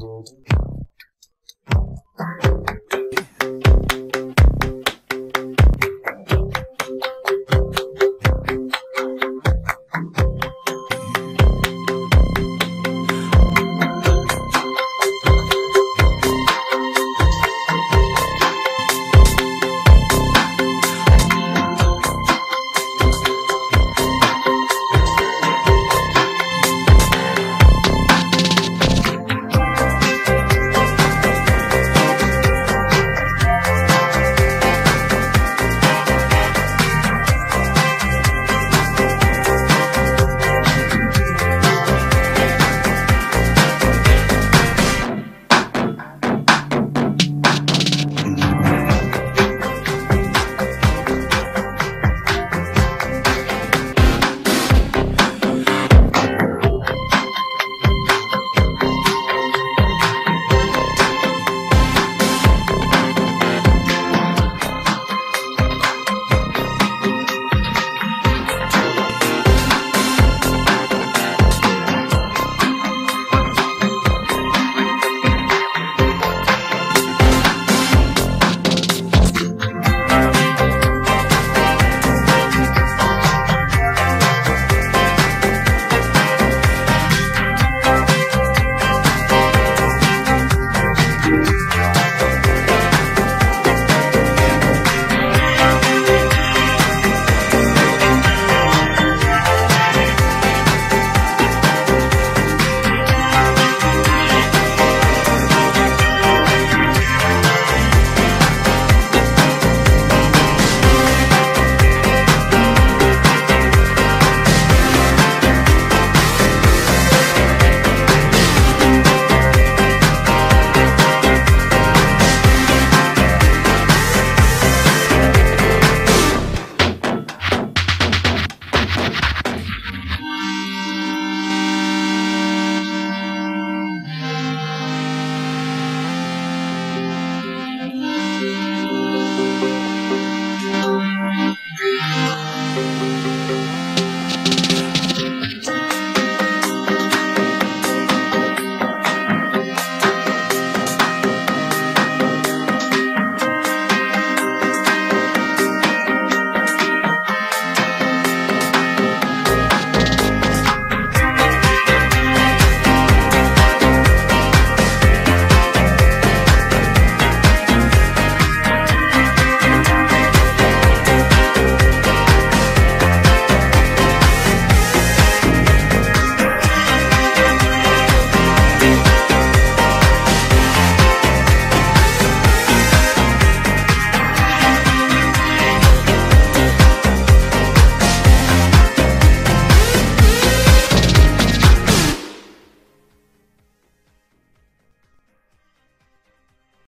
world.